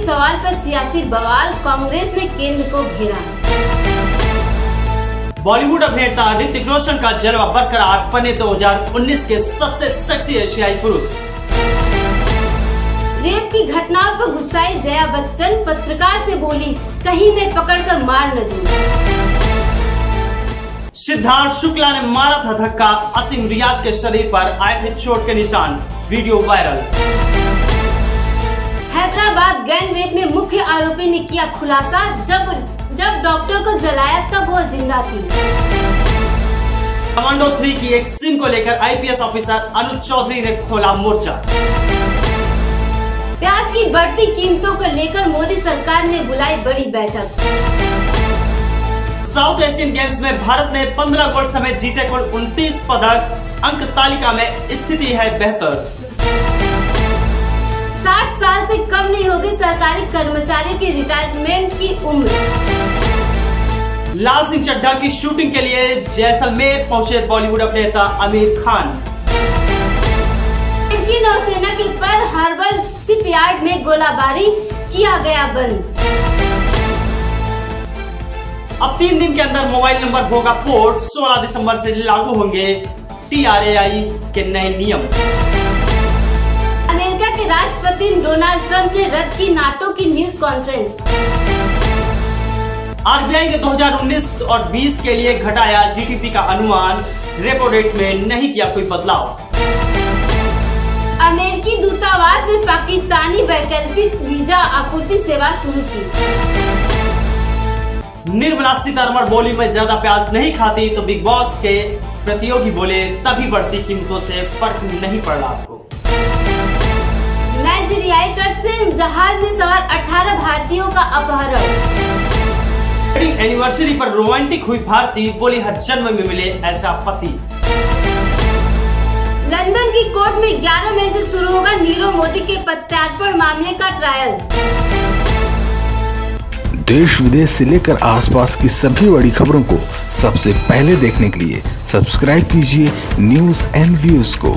सवाल पर सियासी बवाल कांग्रेस ने केंद्र को घेरा। बॉलीवुड अभिनेता ऋतिक रोशन का जलवा बरकरार बने 2019 के सबसे सेक्सी एशियाई पुरुष। रेप की घटनाओं पर गुस्साई जया बच्चन पत्रकार से बोली कहीं मैं पकड़कर मार न दूँ। सिद्धार्थ शुक्ला ने मारा था धक्का असीम रियाज के शरीर पर आए थे चोट के निशान video viral. Hyderabad gang rape में मुख्य आरोपी ने किया खुलासा जब जब डॉक्टर को जलाया तब वो ज़िंदा थी। कमांडो थ्री की एक सीन को लेकर आईपीएस ऑफिसर अनुज चौधरी ने खोला मोर्चा। प्याज की बढ़ती कीमतों को लेकर मोदी सरकार ने बुलाई बड़ी बैठक। साउथ एशियन गेम्स में भारत ने 15 गोल्ड समेत जीते कुल 29 पदक। अंक तालिका में स्थिति है बेहतर। 60 साल से कम नहीं होगी सरकारी कर्मचारी की रिटायरमेंट की उम्र। लाल सिंह चड्ढा की शूटिंग के लिए जैसलमेर पहुँचे बॉलीवुड अभिनेता आमिर खान। अमेरिकी नौसेना के पर हार्बर शिपयार्ड में गोलाबारी किया गया बंद। अब तीन दिन के अंदर मोबाइल नंबर होगा पोर्ट 16 दिसंबर से लागू होंगे टीआरएआई के नए नियम। के डोनाल्ड ट्रंप ने रद्द की नाटो की न्यूज़ कॉन्फ्रेंस। आरबीआई ने 2019 और 20 के लिए घटाया जीडीपी का अनुमान रेपो रेट में नहीं किया कोई बदलाव। अमेरिकी दूतावास में पाकिस्तानी वैकल्पिक वीज़ा आपूर्ति सेवा शुरू की। निर्मला सीतारमण बोली में ज़्यादा प्याज नहीं खाती तो बिग बॉस के प्रतियोगी बोले तभी बढ़ती कीमतों से फ़र्क नहीं पड़ रहा। नाइजीरियाई तट से जहाज़ में सवार 18 भारतीयों का अपहरण। बड़ी एनिवर्सरी पर रोमांटिक हुई भारती बोली हर जन्म में मिले ऐसा पति। लंदन की कोर्ट में 11 मई से शुरू होगा नीरव मोदी के प्रत्यार्पण मामले का ट्रायल देश विदेश से लेकर आसपास की सभी बड़ी खबरों को सबसे पहले देखने के लिए सब्सक्राइब कीजिए न्यूज़ एंड व्यूज़ को।